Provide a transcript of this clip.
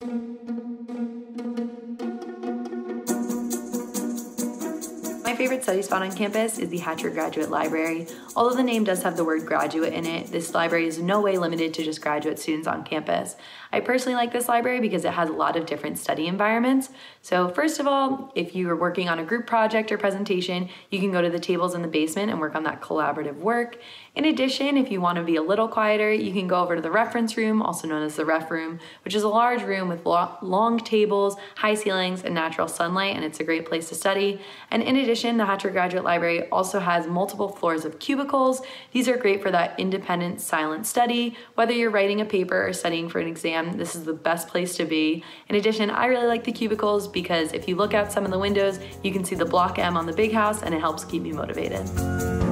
Thank you. My favorite study spot on campus is the Hatcher Graduate Library. Although the name does have the word graduate in it, this library is no way limited to just graduate students on campus. I personally like this library because it has a lot of different study environments. So first of all, if you are working on a group project or presentation, you can go to the tables in the basement and work on that collaborative work. In addition, if you want to be a little quieter, you can go over to the reference room, also known as the ref room, which is a large room with long tables, high ceilings, and natural sunlight, and it's a great place to study. And in addition, the Hatcher Graduate Library also has multiple floors of cubicles. These are great for that independent, silent study. Whether you're writing a paper or studying for an exam, this is the best place to be. In addition, I really like the cubicles because if you look out some of the windows, you can see the Block M on the big house and it helps keep me motivated.